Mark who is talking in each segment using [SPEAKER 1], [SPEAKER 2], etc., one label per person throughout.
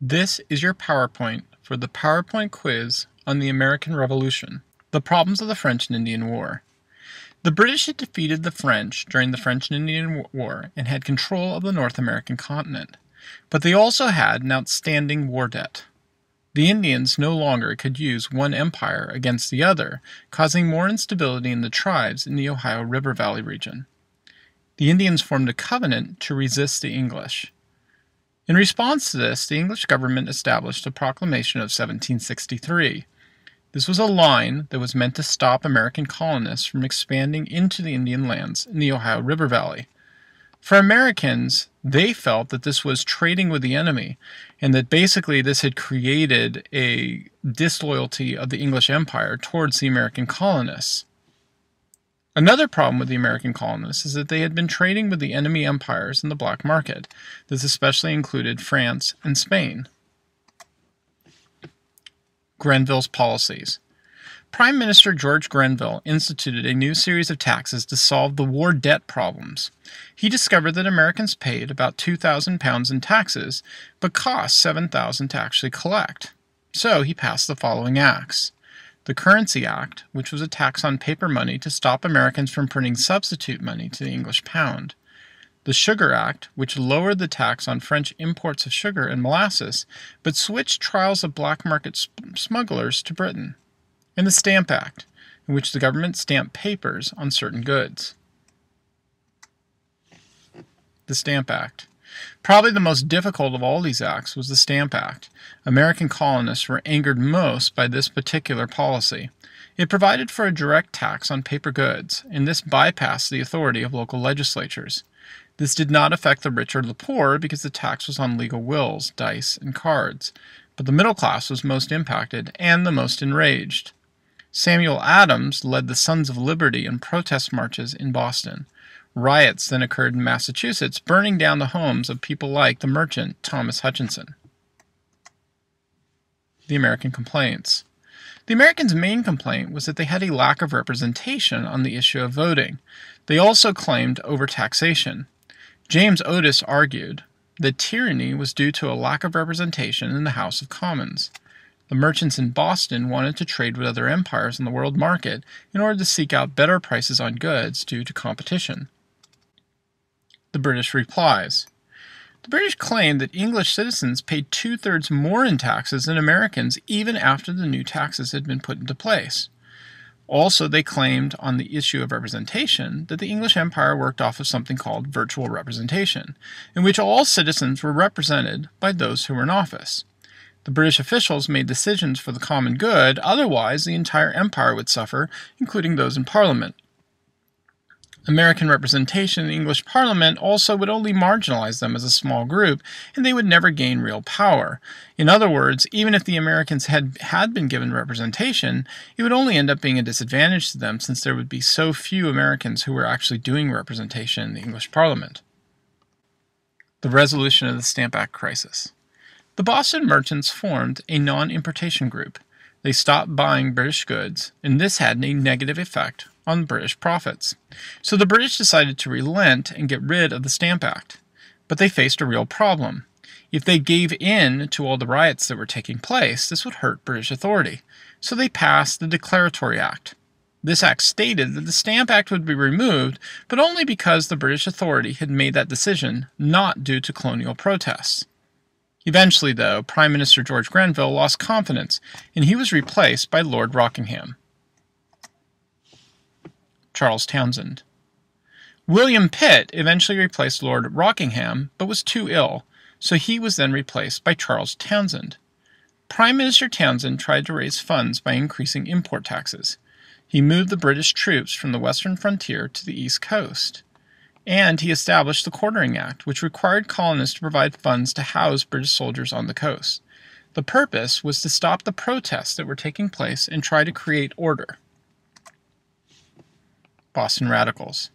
[SPEAKER 1] This is your PowerPoint for the PowerPoint quiz on the American Revolution, the problems of the French and Indian War. The British had defeated the French during the French and Indian War and had control of the North American continent, but they also had an outstanding war debt. The Indians no longer could use one empire against the other, causing more instability in the tribes in the Ohio River Valley region. The Indians formed a covenant to resist the English. In response to this, the English government established a proclamation of 1763. This was a line that was meant to stop American colonists from expanding into the Indian lands in the Ohio River Valley. For Americans, they felt that this was trading with the enemy, and that basically this had created a disloyalty of the English Empire towards the American colonists. Another problem with the American colonists is that they had been trading with the enemy empires in the black market. This especially included France and Spain. Grenville's policies. Prime Minister George Grenville instituted a new series of taxes to solve the war debt problems. He discovered that Americans paid about 2,000 pounds in taxes, but cost 7,000 to actually collect. So he passed the following acts the Currency Act, which was a tax on paper money to stop Americans from printing substitute money to the English pound, the Sugar Act, which lowered the tax on French imports of sugar and molasses, but switched trials of black market smugglers to Britain, and the Stamp Act, in which the government stamped papers on certain goods. The Stamp Act. Probably the most difficult of all these acts was the Stamp Act. American colonists were angered most by this particular policy. It provided for a direct tax on paper goods, and this bypassed the authority of local legislatures. This did not affect the rich or the poor because the tax was on legal wills, dice, and cards, but the middle class was most impacted and the most enraged. Samuel Adams led the Sons of Liberty in protest marches in Boston. Riots then occurred in Massachusetts, burning down the homes of people like the merchant Thomas Hutchinson. The American complaints. The Americans' main complaint was that they had a lack of representation on the issue of voting. They also claimed overtaxation. James Otis argued that tyranny was due to a lack of representation in the House of Commons. The merchants in Boston wanted to trade with other empires in the world market in order to seek out better prices on goods due to competition. The British replies. The British claimed that English citizens paid two thirds more in taxes than Americans even after the new taxes had been put into place. Also, they claimed on the issue of representation that the English Empire worked off of something called virtual representation, in which all citizens were represented by those who were in office. The British officials made decisions for the common good, otherwise, the entire empire would suffer, including those in Parliament. American representation in the English Parliament also would only marginalize them as a small group, and they would never gain real power. In other words, even if the Americans had, had been given representation, it would only end up being a disadvantage to them since there would be so few Americans who were actually doing representation in the English Parliament. The resolution of the Stamp Act crisis. The Boston merchants formed a non importation group. They stopped buying British goods, and this had a negative effect on British profits. So the British decided to relent and get rid of the Stamp Act. But they faced a real problem. If they gave in to all the riots that were taking place, this would hurt British authority. So they passed the Declaratory Act. This act stated that the Stamp Act would be removed, but only because the British authority had made that decision, not due to colonial protests. Eventually, though, Prime Minister George Grenville lost confidence, and he was replaced by Lord Rockingham. Charles Townshend. William Pitt eventually replaced Lord Rockingham, but was too ill, so he was then replaced by Charles Townshend. Prime Minister Townshend tried to raise funds by increasing import taxes. He moved the British troops from the western frontier to the east coast. And he established the Quartering Act, which required colonists to provide funds to house British soldiers on the coast. The purpose was to stop the protests that were taking place and try to create order. Boston Radicals.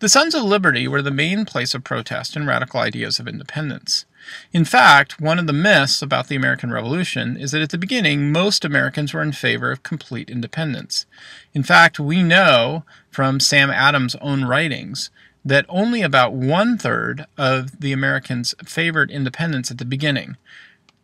[SPEAKER 1] The Sons of Liberty were the main place of protest and radical ideas of independence. In fact, one of the myths about the American Revolution is that at the beginning, most Americans were in favor of complete independence. In fact, we know from Sam Adams' own writings that only about one third of the Americans favored independence at the beginning.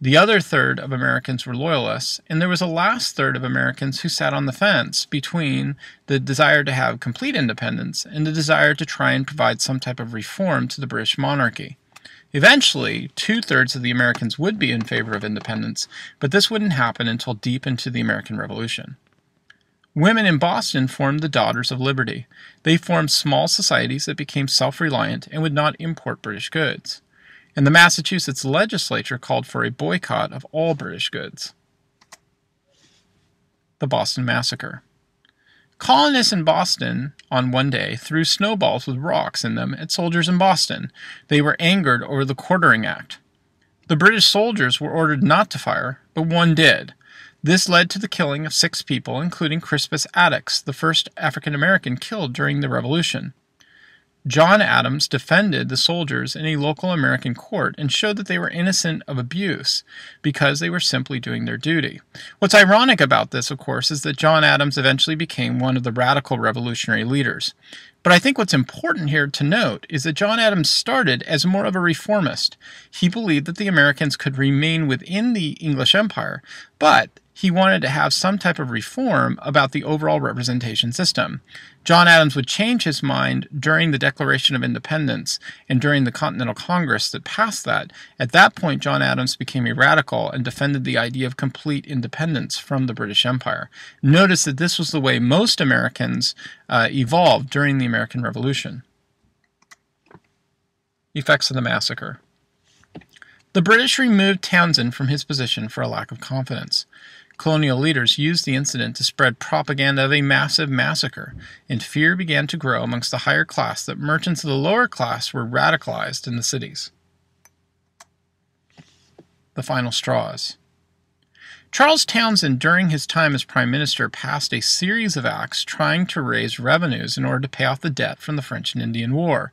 [SPEAKER 1] The other third of Americans were loyalists, and there was a last third of Americans who sat on the fence between the desire to have complete independence and the desire to try and provide some type of reform to the British monarchy. Eventually, two thirds of the Americans would be in favor of independence, but this wouldn't happen until deep into the American Revolution. Women in Boston formed the Daughters of Liberty. They formed small societies that became self reliant and would not import British goods. And the Massachusetts legislature called for a boycott of all British goods. The Boston Massacre. Colonists in Boston on one day threw snowballs with rocks in them at soldiers in Boston. They were angered over the Quartering Act. The British soldiers were ordered not to fire, but one did. This led to the killing of six people, including Crispus Attucks, the first African American killed during the Revolution. John Adams defended the soldiers in a local American court and showed that they were innocent of abuse because they were simply doing their duty. What's ironic about this, of course, is that John Adams eventually became one of the radical revolutionary leaders. But I think what's important here to note is that John Adams started as more of a reformist. He believed that the Americans could remain within the English Empire, but he wanted to have some type of reform about the overall representation system. John Adams would change his mind during the Declaration of Independence and during the Continental Congress that passed that. At that point, John Adams became a radical and defended the idea of complete independence from the British Empire. Notice that this was the way most Americans uh, evolved during the American Revolution. Effects of the massacre. The British removed Townshend from his position for a lack of confidence. Colonial leaders used the incident to spread propaganda of a massive massacre, and fear began to grow amongst the higher class that merchants of the lower class were radicalized in the cities. The final straws. Charles Townshend, during his time as Prime Minister, passed a series of acts trying to raise revenues in order to pay off the debt from the French and Indian War.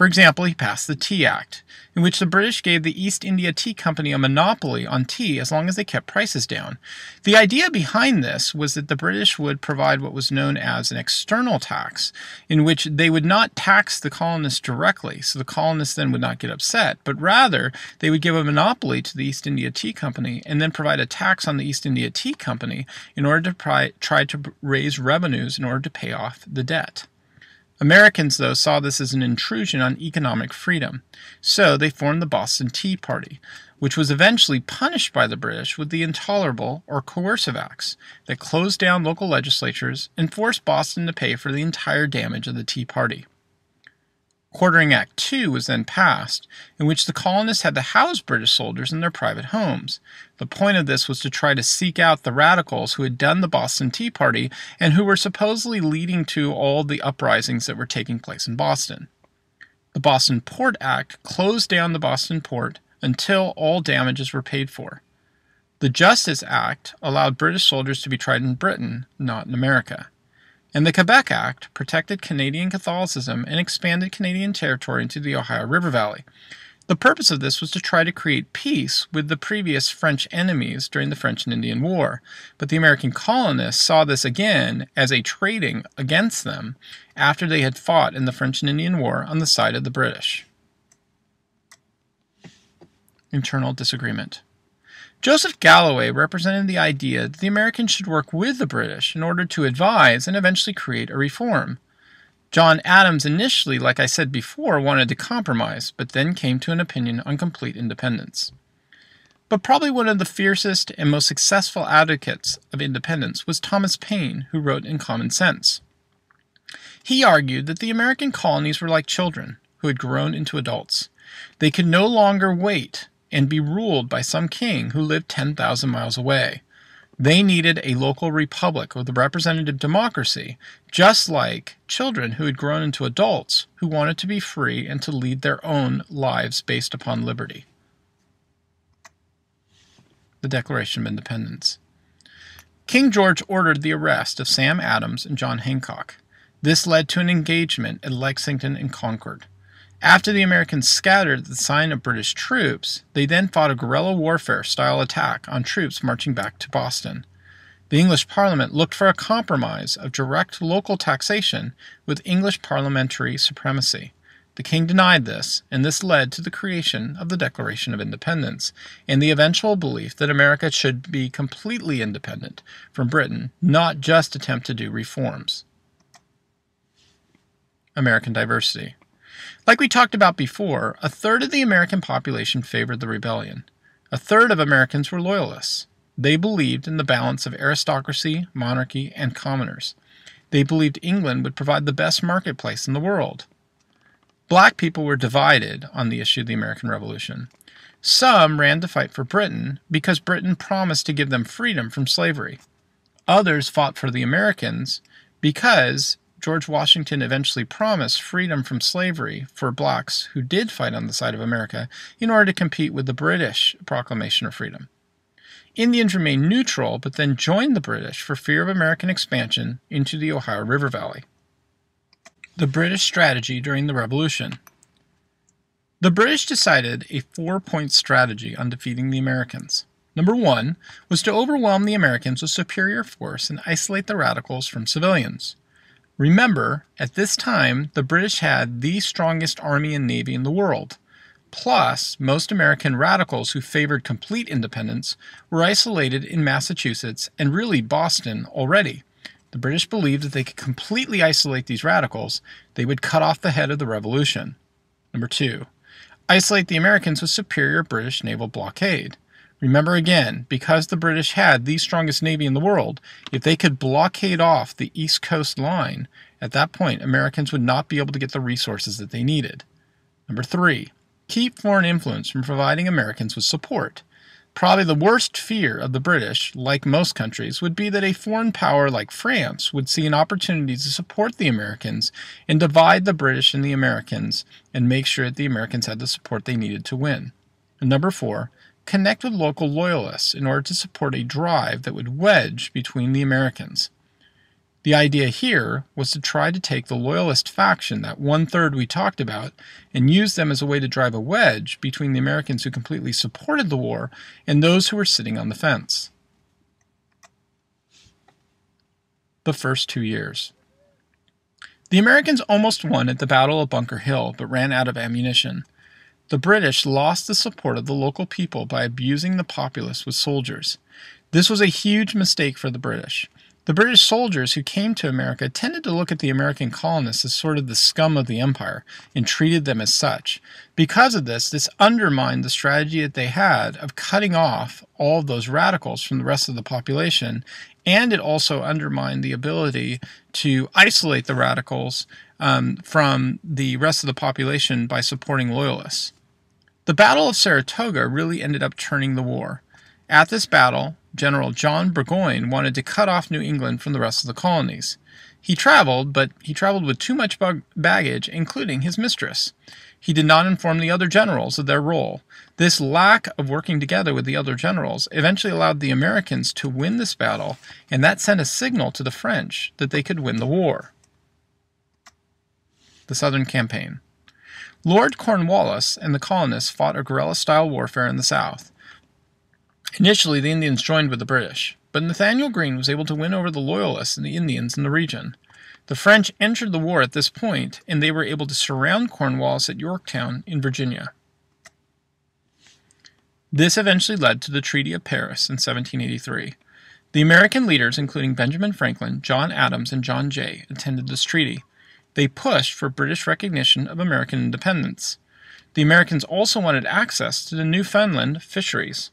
[SPEAKER 1] For example, he passed the Tea Act, in which the British gave the East India Tea Company a monopoly on tea as long as they kept prices down. The idea behind this was that the British would provide what was known as an external tax, in which they would not tax the colonists directly, so the colonists then would not get upset, but rather they would give a monopoly to the East India Tea Company and then provide a tax on the East India Tea Company in order to try to raise revenues in order to pay off the debt. Americans, though, saw this as an intrusion on economic freedom, so they formed the Boston Tea Party, which was eventually punished by the British with the Intolerable or Coercive Acts that closed down local legislatures and forced Boston to pay for the entire damage of the Tea Party. Quartering Act 2 was then passed, in which the colonists had to house British soldiers in their private homes. The point of this was to try to seek out the radicals who had done the Boston Tea Party and who were supposedly leading to all the uprisings that were taking place in Boston. The Boston Port Act closed down the Boston port until all damages were paid for. The Justice Act allowed British soldiers to be tried in Britain, not in America and the Quebec Act protected Canadian Catholicism and expanded Canadian territory into the Ohio River Valley. The purpose of this was to try to create peace with the previous French enemies during the French and Indian War, but the American colonists saw this again as a trading against them after they had fought in the French and Indian War on the side of the British. Internal disagreement. Joseph Galloway represented the idea that the Americans should work with the British in order to advise and eventually create a reform. John Adams initially, like I said before, wanted to compromise, but then came to an opinion on complete independence. But probably one of the fiercest and most successful advocates of independence was Thomas Paine, who wrote In Common Sense. He argued that the American colonies were like children who had grown into adults. They could no longer wait and be ruled by some king who lived 10,000 miles away. They needed a local republic with a representative democracy, just like children who had grown into adults who wanted to be free and to lead their own lives based upon liberty. The Declaration of Independence. King George ordered the arrest of Sam Adams and John Hancock. This led to an engagement at Lexington and Concord. After the Americans scattered at the sign of British troops, they then fought a guerrilla warfare style attack on troops marching back to Boston. The English Parliament looked for a compromise of direct local taxation with English parliamentary supremacy. The king denied this, and this led to the creation of the Declaration of Independence and the eventual belief that America should be completely independent from Britain, not just attempt to do reforms. American diversity. Like we talked about before, a third of the American population favored the rebellion. A third of Americans were loyalists. They believed in the balance of aristocracy, monarchy, and commoners. They believed England would provide the best marketplace in the world. Black people were divided on the issue of the American Revolution. Some ran to fight for Britain because Britain promised to give them freedom from slavery. Others fought for the Americans because George Washington eventually promised freedom from slavery for blacks who did fight on the side of America in order to compete with the British Proclamation of Freedom. Indians remained neutral but then joined the British for fear of American expansion into the Ohio River Valley. The British strategy during the Revolution. The British decided a four point strategy on defeating the Americans. Number one was to overwhelm the Americans with superior force and isolate the radicals from civilians. Remember, at this time, the British had the strongest army and navy in the world. Plus, most American radicals who favored complete independence were isolated in Massachusetts and really Boston already. The British believed that they could completely isolate these radicals, they would cut off the head of the revolution. Number two, isolate the Americans with superior British naval blockade. Remember again, because the British had the strongest navy in the world, if they could blockade off the East Coast line, at that point Americans would not be able to get the resources that they needed. Number three, keep foreign influence from providing Americans with support. Probably the worst fear of the British, like most countries, would be that a foreign power like France would see an opportunity to support the Americans and divide the British and the Americans and make sure that the Americans had the support they needed to win. And number four, connect with local loyalists in order to support a drive that would wedge between the Americans. The idea here was to try to take the Loyalist faction, that one third we talked about, and use them as a way to drive a wedge between the Americans who completely supported the war and those who were sitting on the fence. The first two years. The Americans almost won at the Battle of Bunker Hill, but ran out of ammunition. The British lost the support of the local people by abusing the populace with soldiers. This was a huge mistake for the British. The British soldiers who came to America tended to look at the American colonists as sort of the scum of the empire and treated them as such. Because of this, this undermined the strategy that they had of cutting off all of those radicals from the rest of the population, and it also undermined the ability to isolate the radicals um, from the rest of the population by supporting loyalists. The Battle of Saratoga really ended up turning the war. At this battle, General John Burgoyne wanted to cut off New England from the rest of the colonies. He traveled, but he traveled with too much baggage, including his mistress. He did not inform the other generals of their role. This lack of working together with the other generals eventually allowed the Americans to win this battle, and that sent a signal to the French that they could win the war. The Southern Campaign Lord Cornwallis and the colonists fought a guerrilla style warfare in the South. Initially, the Indians joined with the British, but Nathanael Greene was able to win over the Loyalists and the Indians in the region. The French entered the war at this point, and they were able to surround Cornwallis at Yorktown in Virginia. This eventually led to the Treaty of Paris in 1783. The American leaders, including Benjamin Franklin, John Adams, and John Jay, attended this treaty. They pushed for British recognition of American independence. The Americans also wanted access to the Newfoundland fisheries.